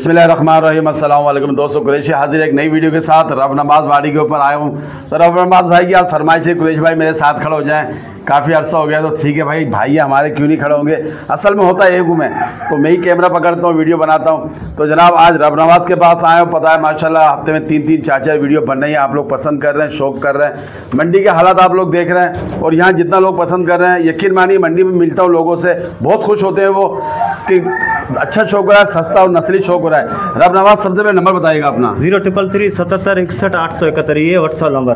بسم اللہ الرحمن الرحیم۔ السلام علیکم دوستو قریشی حاضر ایک نئی ویڈیو کے ساتھ رب نماز باڑی کے اوپر آیا ہوں۔ تو رب نماز بھائی کی آپ فرمائش ہے، قریش بھائی میرے ساتھ کھڑے ہو جائیں۔ کافی عرصہ ہو گیا تو ٹھیک ہے بھائی بھائی ہمارے کیوں نہیں کھڑے ہوں گے؟ اصل میں ہوتا ہے ایک ہوں میں۔ تو میں ہی کیمرہ پکڑتا ہوں، ویڈیو بناتا ہوں۔ تو جناب، آج رب نواز کے پاس آئے ہوں۔ پتہ ہے، ماشاءاللہ ہفتے میں تین تین چار چار ویڈیو بن رہی ہیں۔ آپ لوگ پسند کر رہے ہیں، شوق کر رہے ہیں۔ منڈی کے حالات آپ لوگ دیکھ رہے ہیں اور یہاں جتنا لوگ پسند کر رہے ہیں، یقین مانی منڈی میں ملتا ہوں لوگوں سے۔ بہت خوش ہوتے ہیں وہ کہ اچھا شوق ہو رہا ہے، سستا اور نسلی شوق ہو رہا ہے۔ رب نواز سب سے پہلے نمبر بتائیے گا اپنا۔ زیرو ٹرپل تھری ستہتر اکسٹھ آٹھ سو اکہتر یہ واٹس ایپ نمبر۔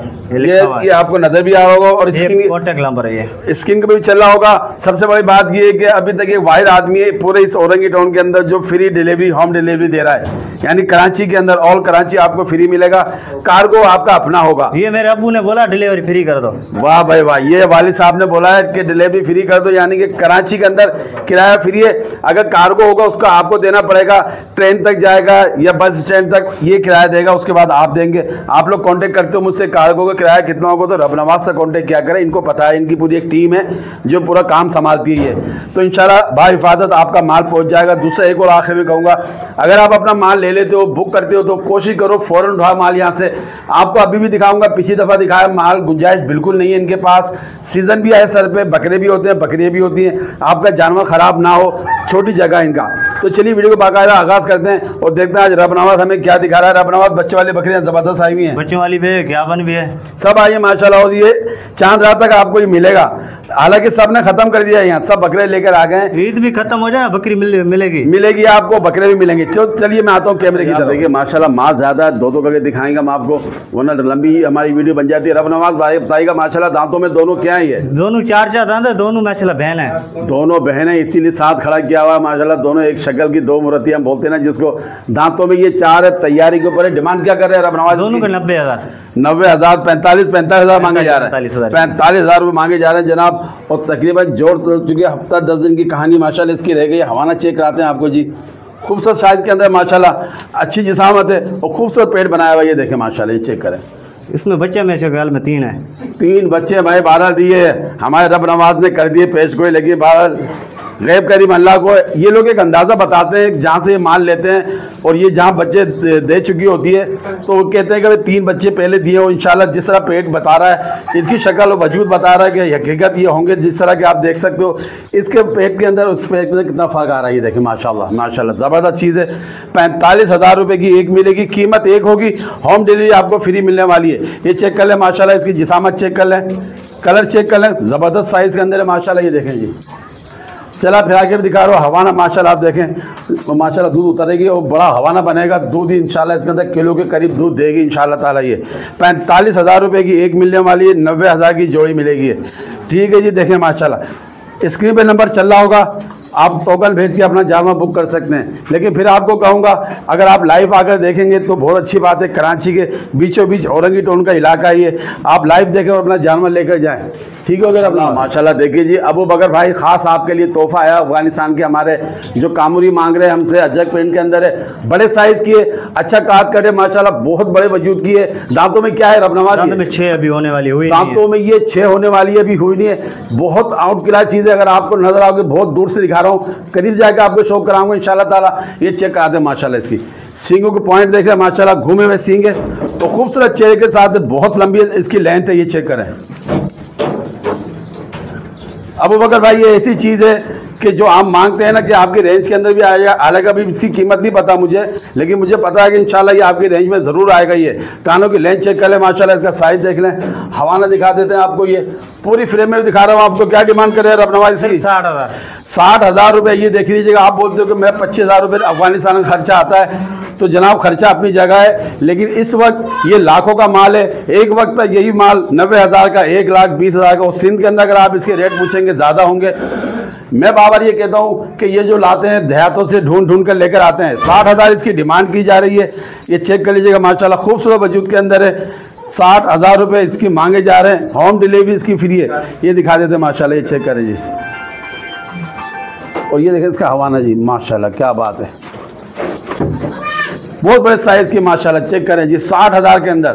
یہ آپ کو نظر بھی آ رہا ہوگا اور کانٹیکٹ نمبر ہے یہ۔ اسکرین کا بھی چل رہا ہوگا۔ سب سے بڑی بات یہ ہے کہ ابھی تک ایک واحد آدمی ہے پورے اس اورنگی ٹاؤن کے اندر جو فری ڈیلیوری ہوم ڈیلیوری دے رہا ہے۔ یعنی کراچی کے اندر آل کراچی آپ کو فری ملے گا۔ کارگو آپ کا اپنا ہوگا۔ یہ میرے ابو نے بولا ڈلیوری فری کر دو۔ واہ بھائی واہ یہ والد صاحب نے بولا ہے کہ ڈیلیوری فری کر دو یعنی کہ کراچی کے اندر کرایہ فری ہے۔ اگر کارگو ہوگا اس کا آپ کو دینا پڑے گا۔ ٹرین تک جائے گا یا بس اسٹینڈ تک یہ کرایہ دے گا، اس کے بعد آپ دیں گے۔ آپ لوگ کانٹیکٹ کرتے ہو مجھ سے کارگو کا کرایہ کتنا ہوگا تو رب نواز سے کانٹیکٹ کیا کریں۔ ان کو پتا ہے، ان کی پوری ایک ٹیم ہے جو پورا کام سنبھالتی ہے تو انشاءاللہ با حفاظت آپ کا مال پہنچ جائے گا۔ دوسرا ایک اور آخر میں کہوں گا، اگر آپ اپنا مال لے لیتے ہو بک کرتے ہو، تو کوشش کرو فوراً اٹھاؤ مال یہاں سے۔ آپ کو ابھی بھی دکھاؤں گا، پچھلی دفعہ دکھایا، مال گنجائش بالکل نہیں ہے ان کے پاس۔ سیزن بھی ہے سر پہ، بکرے بھی ہوتے ہیں، بکریاں بھی ہوتی ہیں۔ آپ کا جانور خراب نہ ہو۔ چھوٹی جگہ ان کا۔ تو چلیے ویڈیو کو باقاعدہ آغاز کرتے ہیں اور دیکھتے ہیں آج رب نواز ہمیں کیا دکھا رہا ہے۔ رب نواز بچے والے بکریاں زبردست آئی ہوئی ہیں۔ بچوں والی بھی ہے گیاون بھی ہے۔ سب آئیے ماشاء اللہ یہ چاند رات تک آپ کو یہ ملے گا۔ حالانکہ سب نے ختم کر دیا ہے یہاں سب بکرے لے کر آ گئے۔ ہیں عید بھی ختم ہو جائے بکری مل ملے گی۔ ملے گی آپ کو بکرے بھی ملیں گے۔ چلو چلیے میں آتا ہوں کیمرے کی طرف۔ دیکھیے ماشاء اللہ ماں زیادہ ہے دو دو کر کے دکھائیں گا ہم آپ کو ورنہ لمبی ہماری ویڈیو بن جاتی ہے۔ رب نواز بھائی بتائیے گا ماشاء اللہ دانتوں میں دونوں کیا ہیں یہ دونوں چار چار داند ہے دونوں ماشاء اللہ بہن ہیں۔ دونوں بہنیں اسی لیے ساتھ کھڑا کیا ہوا ہے ماشاء اللہ دونوں ایک شکل کی دو مورتیاں ہم بولتے ہیں نا جس کو دانتوں میں یہ چار ہے تیاری کے اوپر ہے ڈیمانڈ کیا کر رہے ہیں رب نواز؟ دونوں کا نبے ہزار۔ نوے ہزار پینتالیس پینتالیس ہزار مانگے جا رہے ہیں۔ 45,000 پینتالیس ہزار روپے مانگے جا رہے ہیں۔ جناب اور تقریباً جوڑ چونکہ چکے ہفتہ دس دن کی کہانی ماشاءاللہ اس کی رہ گئی حوانہ چیک کراتے ہیں آپ کو جی۔ خوبصورت سائز کے اندر ماشاءاللہ، اچھی جسامت ہے اور خوبصورت پیٹ بنایا ہوا یہ دیکھیں ماشاءاللہ، یہ چیک کریں۔ اس میں بچے میرے خیال میں تین ہیں تین بچے بھائی بارہ دیے ہمارے رب نواز نے کر دیے، پیش گوئی لگی بارہ غیب کریم اللہ کو یہ لوگ ایک اندازہ بتاتے ہیں، جہاں سے یہ مال لیتے ہیں اور یہ جہاں بچے دے چکی ہوتی ہے، تو وہ کہتے ہیں کہ تین بچے پہلے دیے ہو، انشاءاللہ جس طرح پیٹ بتا رہا ہے، اس کی شکل و وجود بتا رہا ہے کہ حقیقت یہ ہوں گے، جس طرح کہ آپ دیکھ سکتے ہو۔ اس کے پیٹ کے اندر، اس پیٹ کے اندر کتنا فرق آ رہا ہے، یہ دیکھیں ماشاء اللہ ماشاء اللہ زبردست چیز ہے۔ پینتالیس ہزار روپے کی ایک ملے گی، قیمت ایک ہوگی، ہوم ڈیلیوری آپ کو فری ملنے والی ہے۔ چاہیے یہ چیک کر لیں ماشاء اللہ اس کی جسامت چیک کر لیں۔ کلر چیک کر لیں، زبردست سائز کے اندر ہے ماشاء اللہ یہ دیکھیں جی۔ چلا پھر آگے بھی دکھا رہا ہوں ہوانہ ماشاء اللہ آپ دیکھیں۔ ماشاء اللہ دودھ اترے گی اور بڑا ہوانہ بنے گا۔ دودھ ہی انشاءاللہ اس کے اندر کلو کے قریب دودھ دے گی، انشاءاللہ تعالیٰ یہ۔ پینتالیس ہزار روپے کی ایک ملنے والی ہے نوے ہزار کی جوڑی ملے گی۔ ٹھیک ہے جی دیکھیں ماشاء اللہ اسکرین پہ نمبر چل رہا ہوگا۔ آپ ٹوکن بھیج کے اپنا جامع بک کر سکتے ہیں۔ لیکن پھر آپ کو کہوں گا، اگر آپ لائیو آ کر دیکھیں گے تو بہت اچھی بات ہے، کراچی کے بیچوں بیچ اورنگی ٹون کا علاقہ ہی ہے آپ لائیو دیکھیں اور اپنا جامع لے کر جائیں۔ ٹھیک ہو گیا اپنا ماشاء اللہ دیکھیے جی ابو بکر بھائی خاص آپ کے لیے تحفہ آیا افغانستان کے ہمارے جو کاموری مانگ رہے ہیں ہم سے اجک پرنٹ کے اندر ہے بڑے سائز کی ہے اچھا کاٹ کٹے ماشاء اللہ بہت بڑے وجود کی ہے دانتوں میں کیا ہے رب نواز دانت میں چھ ابھی ہونے والی ہوئی ہے۔ سانتوں میں یہ چھ ہونے والی ہے ابھی ہوئی نہیں ہے۔ بہت آؤٹ کلاس چیز ہے اگر آپ کو نظر آؤ گے بہت دور سے دکھا رہا ہوں۔ قریب جا کے آپ کو شو کراؤں گا انشاءاللہ تعالیٰ یہ چیک کرا دیں ماشاء اللہ اس کی۔ سینگوں کے پوائنٹ دیکھ رہے ہیں ماشاء اللہ گھومے ہوئے سینگ ہے تو خوبصورت چہرے کے ساتھ بہت لمبی اس کی لینتھ ہے یہ چیک کریں۔ ابو بکر بھائی یہ ایسی چیز ہے کہ جو آپ مانگتے ہیں نا کہ آپ کی رینج کے اندر بھی آئے گا حالانکہ ابھی اس کی قیمت نہیں پتا مجھے لیکن مجھے پتا ہے کہ انشاءاللہ یہ آپ کی رینج میں ضرور آئے گا یہ۔ کانوں کی لینج چیک کر لیں ماشاءاللہ اس کا سائز دیکھ لیں۔ حوالہ دکھا دیتے ہیں آپ کو یہ۔ پوری فریم میں دکھا رہا ہوں آپ کو کیا ڈیمانڈ کرے رب نواز کی ساٹھ ہزار۔ ساٹھ ہزار روپے یہ دیکھ لیجیے گا آپ بولتے ہو کہ میں پچیس ہزار روپے افغانستان کا خرچہ آتا ہے تو جناب خرچہ اپنی جگہ ہے لیکن اس وقت یہ لاکھوں کا مال ہے۔ ایک وقت پہ یہی مال نوے ہزار کا ایک لاکھ بیس ہزار کا اور سندھ کے اندر اگر آپ اس کے ریٹ پوچھیں گے زیادہ ہوں گے۔ میں بابر یہ کہتا ہوں کہ یہ جو لاتے ہیں دیہاتوں سے ڈھونڈ ڈھونڈ کر لے کر آتے ہیں، ساٹھ ہزار اس کی ڈیمانڈ کی جا رہی ہے۔ یہ چیک کر لیجیے گا، ماشاءاللہ خوبصورت وجود کے اندر ہے۔ ساٹھ ہزار روپے اس کی مانگے جا رہے ہیں۔ ہوم ڈیلیوری اس کی فری ہے۔ یہ دکھا دیتے ہیں، ماشاءاللہ یہ چیک کریں جی اور یہ دیکھیں اس کا حوانہ جی ماشاءاللہ کیا بات ہے۔ بہت بڑے سائز کی ماشاءاللہ چیک کریں جی ساٹھ ہزار کے اندر۔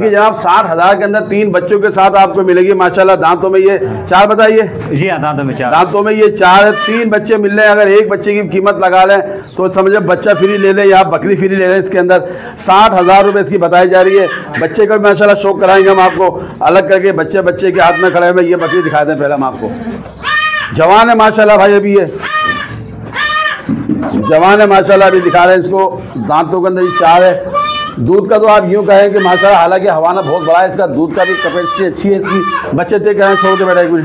دیکھیں جناب ساٹھ ہزار کے اندر تین بچوں کے ساتھ آپ کو ملے گی ماشاءاللہ دانتوں میں یہ چار بتائیے؟ جی ہاں، دانتوں میں چار۔ دانتوں میں یہ چار تین بچے مل رہے ہیں اگر ایک بچے کی قیمت لگا لیں تو سمجھے بچہ فری لے لیں یا بکری فری لے لیں اس کے اندر۔ ساٹھ ہزار روپے اس کی بتائی جا رہی ہے۔ بچے کا بھی ماشاءاللہ شوق کرائیں گے ہم آپ کو۔ الگ کر کے بچے بچے کے ہاتھ میں کھڑے ہوئے یہ بکری دکھا دیں پہلے ہم آپ کو۔ جوان ہے ماشاءاللہ بھائی ابھی یہ۔ جوان ہے ماشاءاللہ ابھی دکھا رہے ہیں اس کو۔ دانتوں کے اندر یہ چار ہے۔ دودھ کا تو آپ یوں کہیں کہ ماشاء اللہ حالانکہ حوالہ بہت بڑا ہے اس کا دودھ کا بھی کیپیسٹی اچھی ہے اس کی بچے تھے کہیں چھوڑ کے بیٹھے کچھ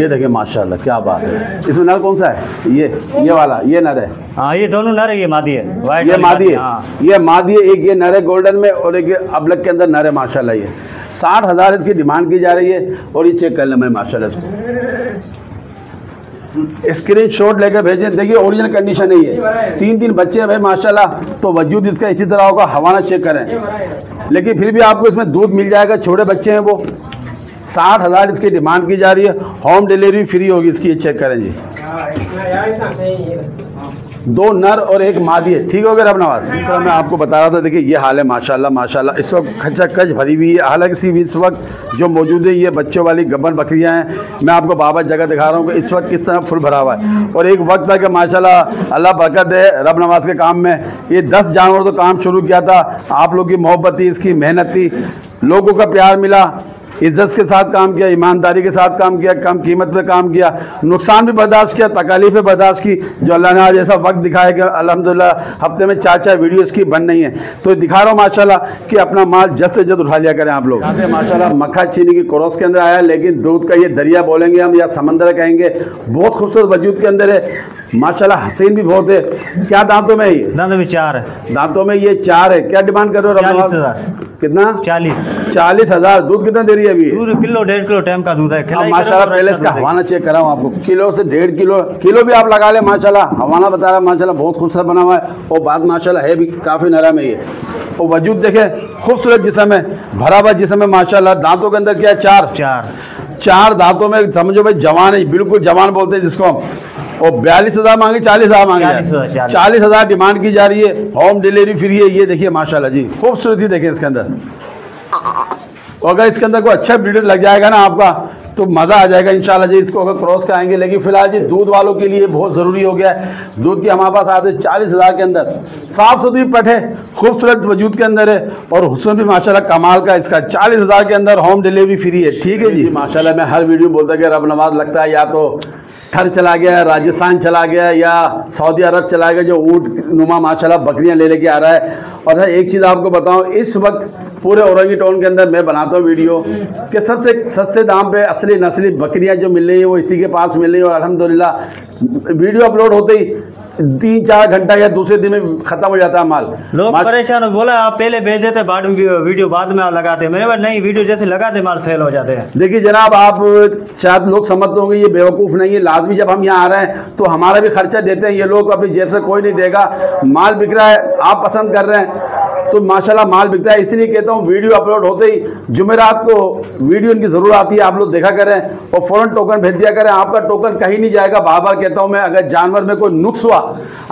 یہ دیکھیں ماشاء اللہ کیا بات ہے۔ اس میں نر کون سا ہے؟ یہ یہ والا یہ نر ہے۔ ہاں یہ دونوں نر ہے یہ مادی ہے۔ ہاں۔ یہ مادی ہے یہ مادی ہے ایک یہ نر ہے گولڈن میں اور ایک یہ ابلک کے اندر نر ہے ماشاء اللہ یہ۔ ساٹھ ہزار اس کی ڈیمانڈ کی جا رہی ہے اور یہ چیک کر لیں میں ماشاء اللہ۔ اسکرین شاٹ لے کے بھیجیں۔ دیکھیے اوریجنل کنڈیشن نہیں ہے۔ تین تین بچے ہیں بھائی ماشاءاللہ۔ تو وجود اس کا اسی طرح ہوگا حوالہ چیک کریں۔ لیکن پھر بھی آپ کو اس میں دودھ مل جائے گا چھوٹے بچے ہیں وہ۔ ساٹھ ہزار اس کی ڈیمانڈ کی جا رہی ہے۔ ہوم ڈیلیوری فری ہوگی، اس کی یہ چیک کریں جی۔ دو نر اور ایک مادی ہے۔ ٹھیک ہو گیا رب نواز؟ جی سر، میں آپ کو بتا رہا تھا دیکھیں یہ حال ہے، ماشاءاللہ ماشاءاللہ۔ اس وقت کھچا کچ بھری ہوئی ہے۔ حالانکہ صرف اس وقت جو موجود ہے یہ بچوں والی گبن بکریاں ہیں۔ میں آپ کو بابا جگہ دکھا رہا ہوں کہ اس وقت کس طرح فل بھرا ہوا ہے۔ اور ایک وقت تھا کہ ماشاءاللہ، اللہ برکت ہے رب نواز کے کام میں۔ یہ دس جانور تو کام شروع کیا تھا۔ آپ لوگ کی محبت تھی، اس کی محنت تھی۔ لوگوں کا پیار ملا۔ عزت کے ساتھ کام کیا ایمانداری کے ساتھ کام کیا کم قیمت پہ کام کیا نقصان بھی برداشت کیا تکالیفیں برداشت کی جو اللہ نے آج ایسا وقت دکھایا کہ الحمدللہ ہفتے میں چار چار ویڈیوز کی بن نہیں ہے۔ تو دکھا رہا ہوں ماشاءاللہ کہ اپنا مال جد سے جد اٹھا لیا کریں آپ لوگ۔ جی۔ ماشاءاللہ مکھا چینی کی کروس کے اندر آیا لیکن دودھ کا یہ دریا بولیں گے ہم یا سمندر کہیں گے بہت خوبصورت وجود کے اندر ہے۔ ماشاءاللہ حسین بھی بہت ہے۔ کیا دانتوں میں یہ؟ دانتوں میں چار ہے۔ دانتوں میں یہ چار ہے۔ کیا ڈیمانڈ کر رہے ہو کتنا؟ چالیس۔ چالیس ہزار۔ دودھ کتنا دے رہی ہے ابھی؟ دودھ کلو ڈیڑھ کلو ٹائم کا دودھ ہے۔ ماشاءاللہ پہلے اس کا حوانہ چیک کراؤں آپ کو۔ کلو سے ڈیڑھ کلو کلو بھی آپ لگا لیں۔ ماشاءاللہ حوانہ بتا رہا ہے۔ ماشاءاللہ بہت خوبصورت بنا ہوا ہے۔ اور بات ماشاءاللہ ہے بھی کافی نرم میں یہ۔ اور وجود دیکھیں خوبصورت جسم ہے۔ بھرا ہوا جسم ہے۔ ماشاءاللہ دانتوں کے اندر کیا ہے؟ چار۔ چار۔ چار دانتوں میں سمجھو بھائی جوان ہے۔ بالکل جوان بولتے ہیں جس کو ہم۔ اور بیالیس ہزار مانگے چالیس ہزار مانگے چالیس ہزار ڈیمانڈ کی جا رہی ہے۔ ہوم ڈیلیوری فری ہے۔ یہ دیکھیے ماشاءاللہ جی خوبصورتی دیکھیں اس کے اندر۔ اگر اس کے اندر کوئی اچھا بریڈر لگ جائے گا نا آپ کا تو مزہ آ جائے گا انشاءاللہ جی اس کو اگر کراس کرائیں گے۔ لیکن فی الحال جی دودھ والوں کے لیے بہت ضروری ہو گیا ہے۔ دودھ کی ہمارے پاس آتے چالیس ہزار کے اندر۔ صاف ستھری پٹ ہے خوبصورت وجود کے اندر ہے۔ اور حسن بھی ماشاءاللہ کمال کا اس کا چالیس ہزار کے اندر ہوم ڈلیوری فری ہے۔ ٹھیک ہے جی؟, جی؟ ماشاءاللہ میں ہر ویڈیو بولتا کہ رب نواز لگتا ہے یا تو تھر چلا گیا، راجستھان چلا گیا یا سعودی عرب چلا گیا، جو اونٹ نما ماشاءاللہ بکریاں لے لے کے آ رہا ہے۔ اور ایک چیز آپ کو بتاؤں، اس وقت پورے اورنگی ٹاؤن کے اندر میں بناتا ہوں ویڈیو کہ سب سے سستے دام پہ اصلی نسلی بکریاں جو مل رہی ہیں وہ اسی کے پاس مل رہی ہیں اور الحمدللہ ویڈیو اپلوڈ ہوتے ہی تین چار گھنٹہ یا دوسرے دن میں ختم ہو جاتا ہے مال۔ لوگ پریشان ہو بولا آپ پہلے بھیج دیتے بعد ویڈیو بعد میں لگاتے میں نے بھائی نہیں ویڈیو جیسے لگاتے مال سیل ہو جاتے ہیں۔ دیکھیے جناب آپ شاید لوگ سمجھتے ہوں گے یہ بیوقوف نہیں ہے۔ لازمی جب ہم یہاں آ رہے ہیں تو ہمارا بھی خرچہ دیتے ہیں۔ یہ لوگ اپنی جیب سے کوئی نہیں دے گا۔ مال بک رہا ہے آپ پسند کر رہے ہیں۔ تو ماشاءاللہ مال بکتا ہے اسی لیے کہتا ہوں ویڈیو اپلوڈ ہوتے ہی جمعرات کو ویڈیو ان کی ضرور آتی ہے آپ لوگ دیکھا کریں اور فوراً ٹوکن بھیج دیا کریں۔ آپ کا ٹوکن کہیں نہیں جائے گا بار بار کہتا ہوں میں اگر جانور میں کوئی نقص ہوا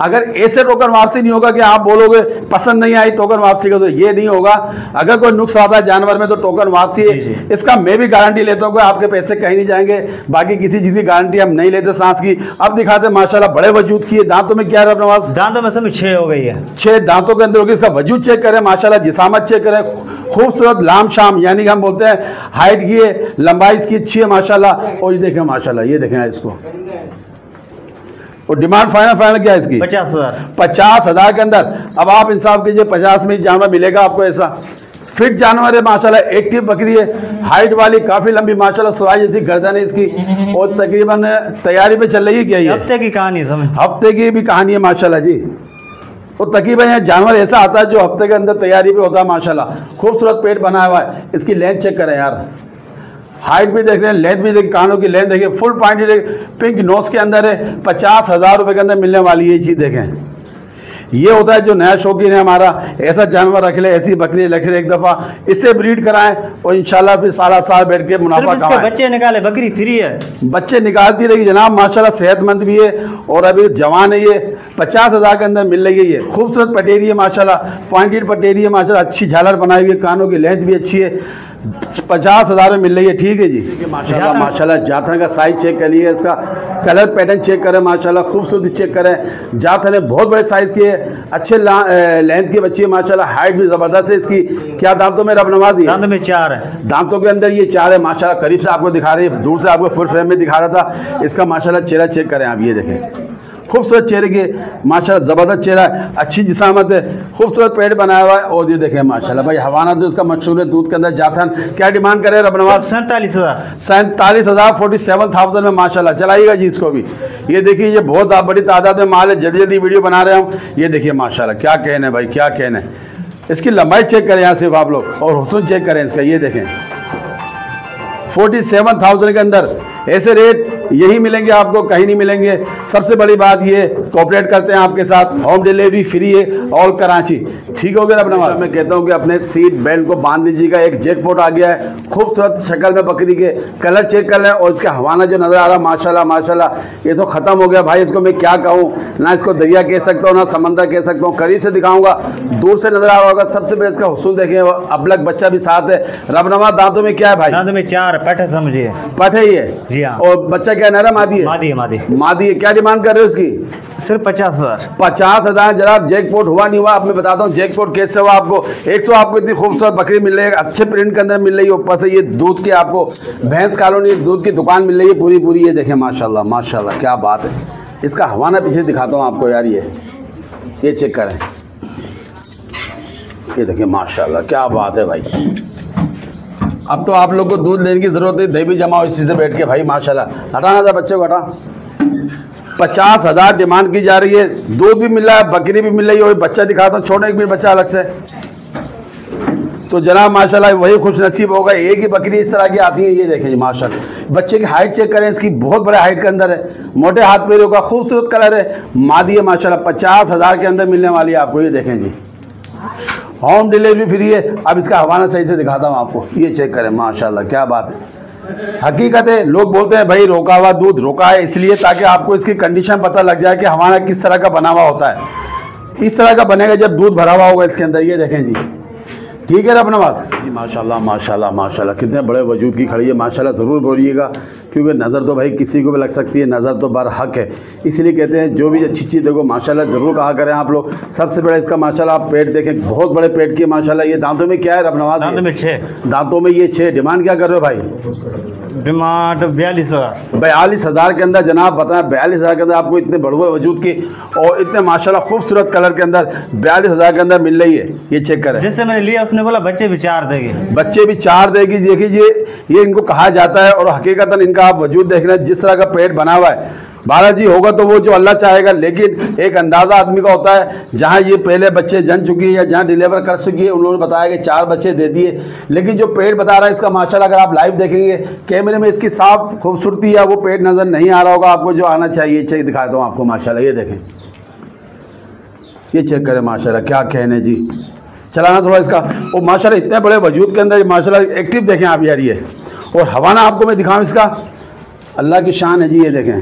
اگر ایسے ٹوکن واپسی نہیں ہوگا کہ آپ بولو گے پسند نہیں آئی ٹوکن واپسی کا تو یہ نہیں ہوگا۔ اگر کوئی نقص آتا ہے جانور میں تو ٹوکن واپسی جی، جی۔ اس کا میں بھی گارنٹی لیتا ہوں کہ آپ کے پیسے کہیں نہیں جائیں گے باقی کسی چیز کی گارنٹی ہم نہیں لیتے سانس کی۔ اب دکھاتے ماشاءاللہ بڑے وجود کی ہے دانتوں میں کیا ہے نواز؟ دانتوں میں سب چھ ہو گئی ہے۔ چھ دانتوں کے اندر ہوگی اس کا وجود چیک کریں ماشاءاللہ جسامت چیک کریں خوبصورت لام شام یعنی ہم بولتے ہیں ہائٹ کی ہے لمبائی اس کی اچھی ہے ماشاءاللہ۔ اور یہ دیکھیں ماشاءاللہ یہ دیکھیں اس کو۔ اور ڈیمانڈ فائنل فائنل کیا ہے اس کی؟ پچاس ہزار۔ پچاس ہزار کے اندر۔ اب آپ انصاف کیجیے پچاس میں جانور ملے گا آپ کو ایسا۔ فٹ جانور ہے ماشاءاللہ ایکٹیو بکری ہے۔ ہائٹ والی کافی لمبی ماشاءاللہ سوائی جیسی گردن ہے اس کی۔ اور تقریباً تیاری پہ چل رہی ہے کیا یہ؟ ہفتے کی کہانی ہے ہفتے کی بھی کہانی ہے ماشاءاللہ جی۔ اور تقریباً یہ جانور ایسا آتا ہے جو ہفتے کے اندر تیاری بھی ہوتا ہے، ماشاءاللہ۔ خوبصورت پیٹ بنا ہوا ہے۔ اس کی لینتھ چیک کریں یار۔ ہائٹ بھی دیکھ رہے ہیں لینتھ بھی دیکھ، کانوں کی لینتھ دیکھیں۔ فل پوائنٹ دیکھیں پنک نوز کے اندر ہے۔ پچاس ہزار روپے کے اندر ملنے والی یہ چیز دیکھیں۔ یہ ہوتا ہے جو نیا شوقین ہے ہمارا ایسا جانور رکھ لے ایسی بکری رکھ لے ایک دفعہ اس سے بریڈ کرائیں اور انشاءاللہ پھر سالہ سال بیٹھ کے منافع کمائیں۔ بچے نکالے بکری فری ہے۔ بچے نکالتی رہے گی۔ جناب ماشاءاللہ صحت مند بھی ہے اور ابھی جوان ہے یہ۔ پچاس ہزار کے اندر مل رہی ہے یہ۔ خوبصورت پٹیری ہے ماشاءاللہ پوائنٹڈ پٹیری ہے ماشاءاللہ اچھی جھالر بنائی ہوئی ہے کانوں کی لینتھ بھی اچھی ہے۔ پچاس ہزار میں مل رہی ہے ٹھیک ہے جی۔ ماشاءاللہ۔ جی ہاں، ماشاءاللہ جاتھن کا سائز چیک کر لیے اس کا کلر پیٹرن چیک کریں ماشاءاللہ خوبصورتی چیک کریں۔ جاتھن ہے بہت بڑے سائز کی ہے اچھے لینتھ کی بچی ہے ماشاءاللہ ہائٹ بھی زبردست ہے اس کی۔ کیا دانتوں میں رب نمازی ہے میں چار ہے۔ دانتوں کے اندر یہ چار ہے ماشاءاللہ قریب سے آپ کو دکھا رہی ہے دور سے آپ کو فل فریم میں دکھا رہا تھا۔ اس کا ماشاءاللہ چہرہ چیک کریں آپ یہ دیکھیں۔ خوبصورت چہرے کی ماشاءاللہ زبردست چہرہ ہے اچھی جسامت ہے خوبصورت پیٹ بنایا ہوا ہے۔ اور یہ دیکھیں ماشاءاللہ بھائی حوانہ دودھ کا مشہور ہے دودھ کے اندر جاتا ہے کیا ڈیمانڈ کرے رب نواز؟ سینتالیس ہزار۔ سینتالیس ہزار فورٹی سیون تھاؤزینڈ میں ماشاءاللہ چلائیے گا جی اس کو بھی۔ یہ دیکھیے یہ بہت بڑی تعداد میں مال ہے جلدی جلدی ویڈیو بنا رہے ہوں یہ دیکھیے ماشاءاللہ کیا کہنے بھائی کیا کہنے اس کی لمبائی چیک کریں یہاں صرف آپ لوگ اور حسن چیک کریں اس کا۔ یہ دیکھیں فورٹی سیون تھاؤزینڈ کے اندر ایسے ریٹ یہی ملیں گے آپ کو کہیں نہیں ملیں گے۔ سب سے بڑی بات یہ کوپریٹ کرتے ہیں آپ کے ساتھ ہوم ڈیلیوری فری ہے آل کراچی ٹھیک ہو گیا نواز؟ میں کہتا ہوں کہ اپنے سیٹ بیلٹ کو باندھ دیجیے گا ایک جیک پوٹ آ گیا ہے خوبصورت شکل میں بکری کے کلر چیک کر لیں اور اس کا حوالہ جو نظر آ رہا ماشاء اللہ ماشاء اللہ یہ تو ختم ہو گیا۔ بھائی اس کو میں کیا کہوں؟ نہ اس کو دریا کہہ سکتا ہوں نہ سمندر کہہ سکتا ہوں قریب سے دکھاؤں گا۔ دور سے نظر آ رہا ہوگا۔ سب سے پہلے اس کا حصول دیکھیں ابلک بچہ بھی ساتھ ہے۔ رب نواز دانتوں میں کیا ہے بھائی؟ دانتوں میں چار پٹ ہے پٹھے ہی ہے۔ جی ہاں۔ اور بچہ کیا کیا نعرہ مادی ہے؟ مادی ہے مادی مادی ہے کیا ڈیمانڈ کر رہے ہو اس کی؟ صرف پچاس ہزار۔ پچاس ہزار جناب جیک پورٹ ہوا نہیں ہوا آپ میں بتاتا ہوں جیک پورٹ کیسے ہوا آپ کو؟ ایک تو آپ کو اتنی خوبصورت بکری مل رہی ہے اچھے پرنٹ کے اندر مل رہی ہے اوپر سے یہ دودھ کے آپ کو بھینس کالونی ایک دودھ کی دکان مل رہی ہے پوری پوری یہ دیکھیں ماشاء اللہ ماشاء اللہ کیا بات ہے۔ اس کا حوانہ پیچھے دکھاتا ہوں آپ کو یار یہ یہ چیک کریں۔ یہ دیکھیں ماشاء اللہ کیا بات ہے بھائی۔ اب تو آپ لوگ کو دودھ لینے کی ضرورت نہیں دہی بھی جمع ہو، اسی سے بیٹھ کے بھائی ماشاء اللہ ہٹانا تھا بچے کو ہٹا پچاس ہزار ڈیمانڈ کی جا رہی ہے۔ دودھ بھی مل رہا ہے بکری بھی مل رہی ہے۔ بچہ دکھاتا ہوں، چھوٹا ایک منٹ بچہ الگ سے۔ تو جناب، ماشاءاللہ، وہی خوش نصیب ہوگا۔ ایک ہی بکری اس طرح کی آتی ہے، یہ دیکھیں جی ماشاءاللہ۔ بچے کی ہائٹ چیک کریں، اس کی بہت بڑے ہائٹ کے اندر ہے۔ موٹے ہاتھ پیروں کا خوبصورت کلر ہے۔ مادی ہے، ماشاءاللہ، پچاس ہزار کے اندر ملنے والی ہے۔ آپ کو یہ دیکھیں جی۔ ہوم ڈیلیوری فری ہے۔ اب اس کا حوالہ صحیح سے دکھاتا ہوں آپ کو۔ یہ چیک کریں، ماشاءاللہ، کیا بات ہے۔ حقیقت ہے، لوگ بولتے ہیں، بھائی، روکا ہوا دودھ، روکا ہے، اس لیے تاکہ آپ کو اس کی کنڈیشن پتہ لگ جائے کہ ہمارا کس طرح کا بنا ہوا ہوتا ہے۔ اس طرح کا بنے گا جب دودھ بھرا ہوا ہوگا اس کے اندر۔ یہ دیکھیں جی۔ ٹھیک ہے رب نواز؟ جی ماشاء اللہ ماشاء اللہ ماشاء اللہ کتنے بڑے وجود کی کھڑی ہے ماشاء اللہ ضرور بولیے گا کیونکہ نظر تو بھائی کسی کو بھی لگ سکتی ہے نظر تو بار حق ہے اس لیے کہتے ہیں جو بھی اچھی چیز دیکھو ماشاء اللہ ضرور کہا کریں آپ لوگ سب سے بڑا اس کا ماشاء اللہ آپ پیٹ دیکھیں بہت بڑے پیٹ کی ماشاء اللہ یہ دانتوں میں کیا ہے رب نواز؟ دانتوں میں چھ۔ دانتوں میں یہ چھ ڈیمانڈ کیا کر رہے ہو بھائی؟ ڈیمانڈ بیالیس ہزار۔ بیالیس ہزار کے اندر جناب بتائیں بیالیس ہزار کے اندر آپ کو اتنے بڑوئے وجود کی اور اتنے ماشاء اللہ خوبصورت کلر کے اندر بیالیس ہزار کے اندر مل رہی ہے یہ چیک کریں۔ جیسے میں نے لیا اس نے بولا بچے بھی چار دے گی۔ بچے بھی چار دے گی، دیکھیے جی، یہ ان کو کہا جاتا ہے اور حقیقتاً ان کا آپ وجود دیکھ رہے ہیں، جس طرح کا پیٹ بنا ہوا ہے۔ بارہ جی ہوگا تو وہ جو اللہ چاہے گا، لیکن ایک اندازہ آدمی کا ہوتا ہے، جہاں یہ پہلے بچے جن چکی ہے یا جہاں ڈیلیور کر چکی ہے انہوں نے بتایا کہ چار بچے دے دیے۔ لیکن جو پیٹ بتا رہا ہے، اس کا ماشاء اللہ اگر آپ لائیو دیکھیں گے، کیمرے میں اس کی صاف خوبصورتی ہے وہ پیٹ نظر نہیں آ رہا ہوگا، آپ کو جو آنا چاہیے چیک دکھاتا ہوں آپ کو، ماشاء اللہ، یہ دیکھیں۔ یہ چیک کریں، ماشاء اللہ، کیا کہنے جی۔ چلانا تھوڑا اس کا۔ وہ ماشاء اللہ اتنے بڑے وجود کے اندر ماشاء اللہ ایکٹیو دیکھیں آپ یار یہ اور حوانہ آپ کو میں دکھاؤں اس کا۔ اللہ کی شان ہے جی یہ دیکھیں۔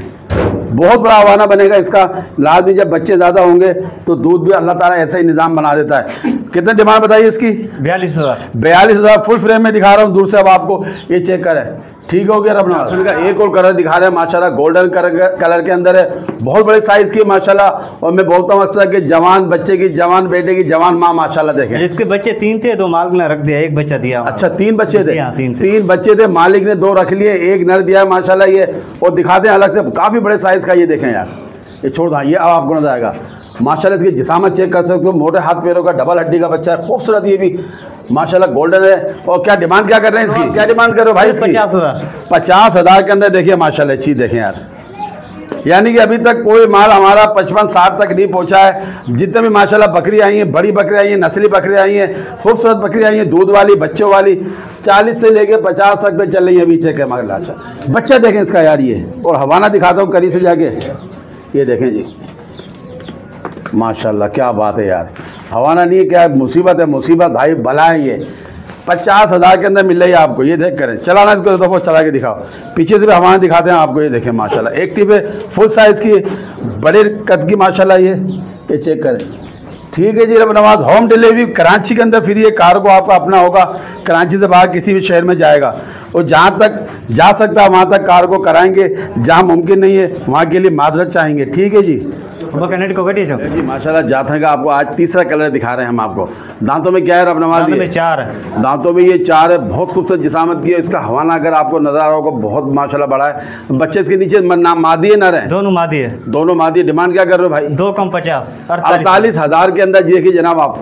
بہت بڑا حوانہ بنے گا اس کا۔ لازمی جب بچے زیادہ ہوں گے تو دودھ بھی اللہ تعالیٰ ایسا ہی نظام بنا دیتا ہے۔ کتنے ڈیمانڈ بتائیے اس کی؟ بیالیس ہزار۔ بیالیس ہزار فل فریم میں دکھا رہا ہوں دور سے اب آپ کو یہ چیک کریں۔ ٹھیک ہو گیا رب ناظرین کا ایک اور کلر دکھا رہے ہیں ماشاءاللہ گولڈن کلر کے اندر ہے۔ بہت بڑے سائز کی ماشاءاللہ۔ اور میں بولتا ہوں اکثر کہ جوان بچے کی جوان بیٹے کی جوان ماں ماشاءاللہ دیکھیں۔ یعنی اس کے بچے تین تھے دو مالک نے رکھ دیا ایک بچہ دیا۔ اچھا تین بچے تھے۔ ہاں، تین بچے تھے مالک نے دو رکھ لیے ایک نر دیا ہے ماشاءاللہ یہ اور دکھاتے دیں الگ سے کافی بڑے سائز کا یہ دیکھیں یار۔ یہ چھوڑ دیں یہ اب آپ کو نظر آئے گا۔ ماشاء اللہ اس کی جسامت چیک کر سکتے ہو موٹے ہاتھ پیروں کا ڈبل ہڈی کا بچہ ہے خوبصورت یہ بھی ماشاء اللہ گولڈن ہے۔ اور کیا ڈیمانڈ کیا کر رہے ہیں اس کی؟ ہاں، کیا ڈیمانڈ کر رہے ہو بھائی پچاس ہزار۔ پچاس ہزار کے اندر دیکھیے ماشاء اللہ اچھی دیکھیں یار۔ یعنی کہ ابھی تک کوئی مال ہمارا پچپن سال تک نہیں پہنچا ہے۔ جتنے بھی ماشاءاللہ بکری آئی ہیں بڑی بکری آئی ہیں نسلی بکری آئی ہیں خوبصورت بکری آئی ہیں دودھ والی بچوں والی چالیس سے لے کے پچاس تک تک چل رہی ہیں ابھی چیک ہے مگر بچہ دیکھیں اس کا یار یہ۔ اور حوانہ دکھاتا ہوں قریب سے جا کے۔ یہ دیکھیں جی۔ ماشاءاللہ، کیا بات ہے یار۔ حوانہ نہیں کیا مصیبت ہے، مصیبت بھائی بلا ہے یہ۔ پچاس ہزار کے اندر مل رہی ہے آپ کو، یہ دیکھ کریں چلانا اس کو دفعہ چلا کے دکھاؤ۔ پیچھے سے بھی حوانہ دکھاتے ہیں، آپ کو یہ دیکھیں، ماشاءاللہ۔ ایک ٹیپ ہے فل سائز کی، بڑے قد کی، ماشاءاللہ یہ۔ یہ چیک کریں۔ ٹھیک ہے جی رب نواز ہوم ڈلیوری کراچی کے اندر پھر یہ کار کو آپ کا اپنا ہوگا۔ کراچی سے باہر کسی بھی شہر میں جائے گا۔ اور جہاں تک جا سکتا ہے، وہاں تک کار کو کرائیں گے۔ جہاں ممکن نہیں ہے، وہاں کے لیے معذرت چاہیں گے۔ ٹھیک ہے جی۔ کنیکٹ کو کٹی جی ماشاءاللہ جاتھن کا آپ کو آج تیسرا کلر دکھا رہے ہیں ہم آپ کو۔ دانتوں میں کیا ہے رب نواز دانتوں جی؟ میں چار۔ ہے دانتوں میں یہ چار ہے بہت خوبصورت جسامت کی ہے۔ اس کا حوالہ اگر آپ کو نظر آ رہا ہوگا بہت ماشاءاللہ بڑا ہے۔ بچے اس کے نیچے نام مادی ہے نہ رہے۔ دونوں مادی ہے۔ دونوں مادی ڈیمانڈ کیا کر رہے ہو بھائی؟ دو کم پچاس اڑتالیس۔ ہزار کے اندر جی جناب آپ۔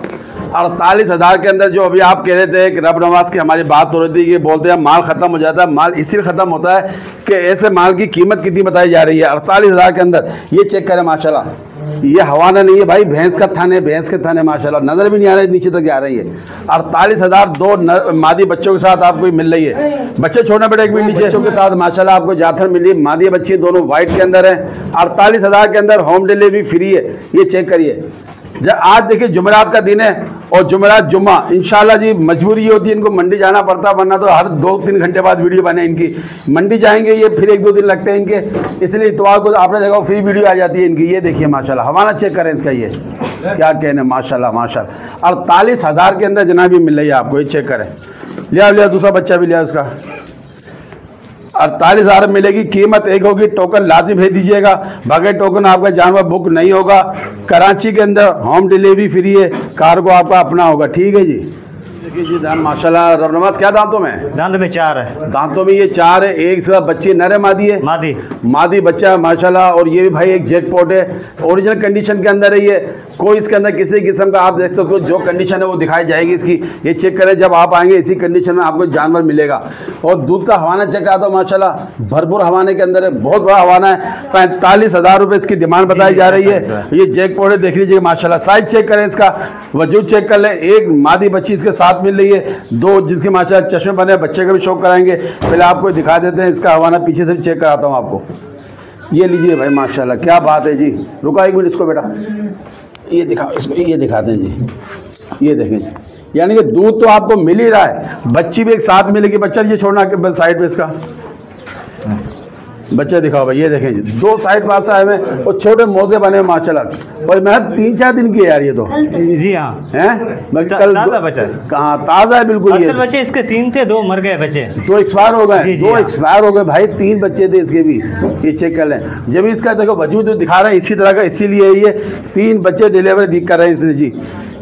اڑتالیس ہزار کے اندر جو ابھی آپ کہہ رہے تھے کہ رب نواز کی ہماری بات ہو رہی تھی کہ بولتے ہیں، مال ختم ہو جاتا ہے، مال اس لیے ختم ہوتا ہے کہ ایسے مال کی قیمت کتنی بتائی جا رہی ہے؟ اڑتالیس ہزار کے اندر، یہ چیک کریں، ماشاءاللہ۔ یہ حوالہ نہیں ہے بھائی بھینس کا تھانے بھینس کے تھانے ماشاءاللہ نظر بھی نہیں آ رہا ہے نیچے تک جا رہی ہے۔ اڑتالیس ہزار دو مادی بچوں کے ساتھ آپ کو مل رہی ہے۔ بچے چھوڑنا پڑے ایک بھی نیچے۔ بچوں کے ساتھ۔ ماشاءاللہ آپ کو جاتھر ملی مادی بچے دونوں وائٹ کے اندر ہیں۔ اڑتالیس ہزار کے اندر ہوم ڈیلیوری فری ہے۔ یہ چیک کریے۔ جب آج دیکھیں جمعرات کا دن ہے اور جمعرات جمعہ انشاءاللہ جی مجبوری ہوتی ہے ان کو منڈی جانا پڑتا ورنہ تو ہر دو تین گھنٹے بعد ویڈیو بنے ان کی۔ منڈی جائیں گے یہ پھر ایک دو دن لگتے ہیں ان کے۔ اس لیے اتوار کو آپ نے دیکھا فری ویڈیو آ جاتی ہے ان کی۔ یہ دیکھیے ماشاء ماشاءاللہ، حوالہ چیک کریں اس کا یہ، کیا کہنے، ماشاءاللہ ماشاءاللہ۔ اڑتالیس ہزار کے اندر جناب مل رہی ہے آپ کو، یہ چیک کریں۔ لیا لیا، دوسرا بچہ بھی لیا اس کا۔ اڑتالیس ہزار ملے گی، قیمت ایک ہوگی ٹوکن لازم بھیج دیجیے گا۔ بغیر ٹوکن آپ کا جانور بک نہیں ہوگا۔ کراچی کے اندر ہوم ڈیلیوری فری ہے کارگو آپ کا اپنا ہوگا، ٹھیک ہے جی۔ دیکھیے جی ماشاء اللہ رب کیا دانتوں میں؟ دانت میں چار ہے۔ دانتوں میں یہ چار ہے ایک ساتھ بچے نر ہے مادی ہے؟ مادی۔ مادی بچہ ہے ماشاء اللہ اور یہ بھی بھائی ایک جیک پوٹ ہے۔ اوریجنل کنڈیشن کے اندر ہے یہ۔ کوئی اس کے اندر کسی قسم کا آپ دیکھ سکتے ہو جو کنڈیشن ہے وہ دکھائی جائے گی اس کی۔ یہ چیک کریں جب آپ آئیں گے اسی کنڈیشن میں آپ کو جانور ملے گا۔ اور دودھ کا حوانہ چیک کرا تو ماشاء اللہ بھرپور حوانے کے اندر ہے۔ بہت بڑا حوانہ ہے۔ پینتالیس ہزار روپے اس کی ڈیمانڈ بتائی جا رہی ہے۔ یہ جیک پوٹ ہے دیکھ لیجیے ماشاء اللہ سائز چیک کریں اس کا وجود چیک کر لیں۔ ایک مادی بچی اس کے ساتھ ساتھ مل رہی ہے۔ دو جس کے ماشاء اللہ چشمے بنے، بچے کا بھی شوق کرائیں گے۔ پہلے آپ کو دکھا دیتے ہیں، اس کا حوالہ پیچھے سے چیک کراتا ہوں آپ کو۔ یہ لیجیے بھائی ماشاءاللہ کیا بات ہے جی؟ رکا ایک منٹ، اس کو بیٹا۔ یہ دکھا یہ دکھاتے ہیں جی۔ یہ دیکھیں جی۔ یعنی کہ دودھ تو آپ کو مل ہی رہا ہے۔ بچی بھی ایک ساتھ ملے گی، بچہ یہ چھوڑنا کہ سائڈ پہ اس کا۔ بچے دکھاؤ بھائی یہ دیکھیں جی، دو سائڈ پاس آئے ہوئے اور چھوٹے موزے بنے ہوئے ماشاء اللہ۔ اور میں تین چار دن کی یار یہ تو۔ جی ہاں۔ تازہ بچہ کہاں تازہ ہے بالکل یہ۔ بچے اس کے تین تھے دو مر گئے بچے۔ دو ایکسپائر ہو گئے جی، جی دو ہاں۔ ایکسپائر ہو گئے۔ بھائی تین بچے تھے اس کے بھی۔ یہ چیک کر لیں۔ جب اس کا دیکھو وجود جو دکھا رہا ہے اسی طرح کا اسی لیے یہ تین بچے ڈیلیوری کر رہے ہیں اس نے جی۔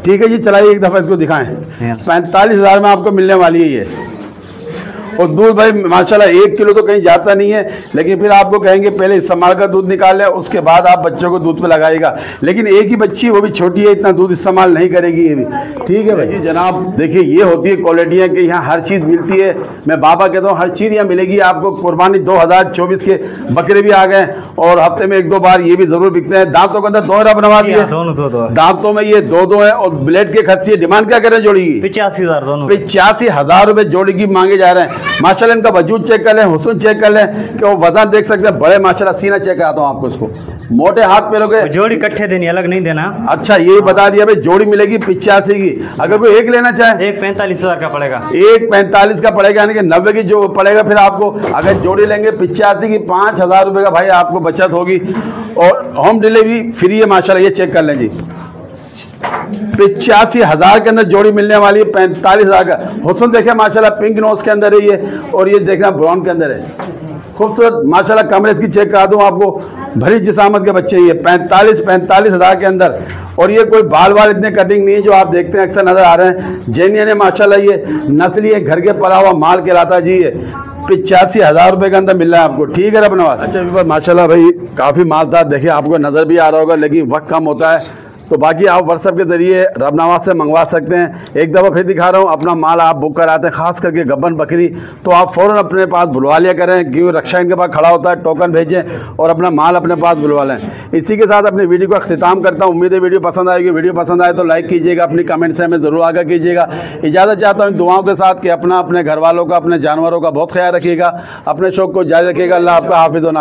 ٹھیک ہے جی چلائیے ایک دفعہ اس کو دکھائیں۔ ہاں۔ پینتالیس ہزار میں آپ کو ملنے والی ہے یہ۔ اور دودھ بھائی ماشاءاللہ ایک کلو تو کہیں جاتا نہیں ہے لیکن پھر آپ کو کہیں گے پہلے استعمال کا دودھ نکال لیں اس کے بعد آپ بچوں کو دودھ پہ لگائے گا۔ لیکن ایک ہی بچی وہ بھی چھوٹی ہے اتنا دودھ استعمال نہیں کرے گی یہ بھی۔ ٹھیک ہے بھائی۔ جناب دیکھیے یہ ہوتی ہے کوالٹیاں کہ یہاں ہر چیز ملتی ہے۔ میں بابا کہتا ہوں ہر چیز یہاں ملے گی۔ آپ کو قربانی دو ہزار چوبیس کے بکرے بھی آ گئے اور ہفتے میں ایک دو بار یہ بھی ضرور بکتے ہیں۔ دانتوں کے اندر دو بنوا دیے۔ ہاں، دانتوں میں یہ دو دو ہیں اور بلیڈ کے خرچے ڈیمانڈ کیا کریں جوڑی گی پچاسی ہزار پچاسی ہزار روپے جوڑی کی مانگے جا رہے ہیں۔ ماشاءاللہ ان کا وجود چیک کر لیں حسن چیک کر لیں کہ وہ وزن دیکھ سکتے ہیں بڑے ماشاءاللہ سینہ چیک کراتا ہوں آپ کو اس کو۔ موٹے ہاتھ پہ لوگے۔ جوڑی کٹھے دینی الگ نہیں دینا۔ اچھا یہ بتا دیا بھائی جوڑی ملے گی پچاسی کی اگر کوئی ایک لینا چاہے۔ ایک پینتالیس ہزار کا پڑے گا۔ ایک پینتالیس کا پڑے گا یعنی کہ نوے کی جو پڑے گا پھر آپ کو۔ اگر جوڑی لیں گے پچاسی کی پانچ ہزار روپے کا بھائی آپ کو بچت ہوگی۔ اور ہوم ڈیلیوری فری ہے ماشاءاللہ یہ چیک کر لیں جی۔ پچاسی ہزار کے اندر جوڑی ملنے والی ہے، پینتالیس ہزار کا۔ حسن دیکھیں، ماشاءاللہ پنک نوز کے اندر ہے یہ، اور یہ دیکھنا براؤن کے اندر ہے۔ خوبصورت، ماشاءاللہ کمرے اس کی چیک کرا دوں آپ کو۔ بھری جسامت کے بچے یہ، پینتالیس پینتالیس ہزار کے اندر۔ اور یہ کوئی بال بال اتنے کٹنگ نہیں ہے جو آپ دیکھتے ہیں، اکثر نظر آ رہے ہیں۔ جینیا نے ماشاءاللہ یہ نسلی ہے گھر کے پلا ہوا مال کہلاتا جی یہ پچاسی ہزار روپے کے اندر مل رہا ہے آپ کو۔ ٹھیک ہے رب نواز۔ اچھا ماشاءاللہ بھائی، کافی مالدار دیکھیں، آپ کو نظر بھی آ رہا ہوگا، لیکن وقت کم ہوتا ہے۔ تو باقی آپ واٹس ایپ کے ذریعے رب نواز سے منگوا سکتے ہیں۔ ایک دفعہ پھر دکھا رہا ہوں، اپنا مال آپ بک کراتے ہیں، خاص کر کے گبن بکری۔ تو آپ فوراً اپنے پاس بلوا لیا کریں، کیونکہ رکشا ان کے پاس کھڑا ہوتا ہے، ٹوکن بھیجیں اور اپنا مال اپنے پاس بلوا لیں۔ اسی کے ساتھ اپنی ویڈیو کا اختتام کرتا ہوں۔ امید ہے ویڈیو پسند آئے گی۔ ویڈیو پسند آئے تو لائک کیجیے گا، اپنی کمنٹ سے ہمیں ضرور آگاہ کیجیے گا۔ اجازت چاہتا ہوں دعاؤں کے ساتھ کہ اپنا اپنے گھر والوں کا، اپنے جانوروں کا بہت خیال رکھیے گا۔ اپنے شوق کو جاری رکھیے گا۔ اللہ آپ کا حافظ و ناصر